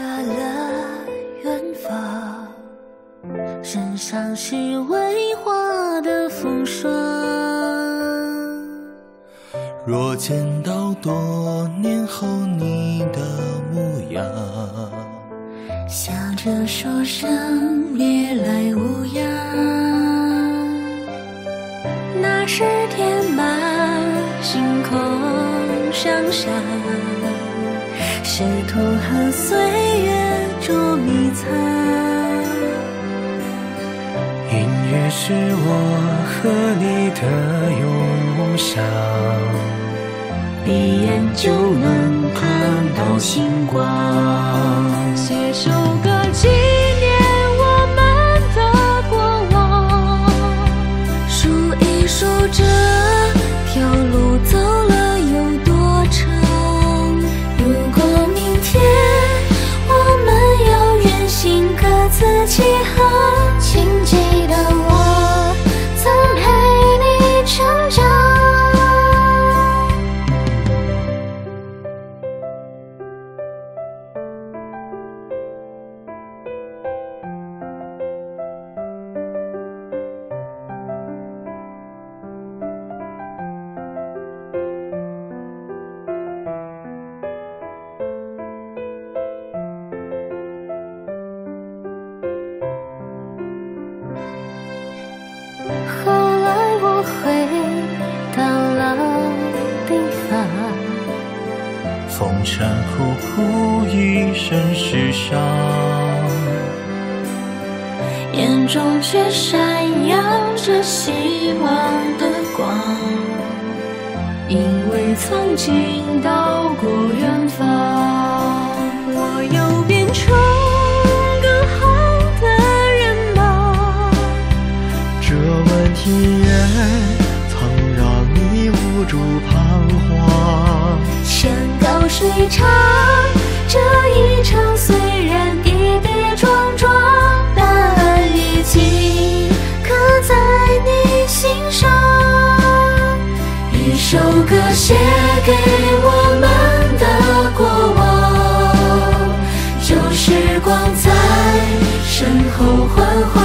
下了远方，身上是未化的风霜。若见到多年后你的模样，笑着说声别来无恙。那是天马行空想象。是图和岁月捉迷藏。音乐是我和你的永想，闭眼就能看到星光。写首歌纪念我们的过往，数一数这四季寒风尘仆仆，一身是伤。眼中却闪耀着希望的光。因为曾经到过远方，我又变成更好的人吗？这问题也曾让你无助彷徨。流水长，这一场虽然跌跌撞撞，但已经刻在你心上，一首歌写给我们的过往，旧时光在身后缓缓。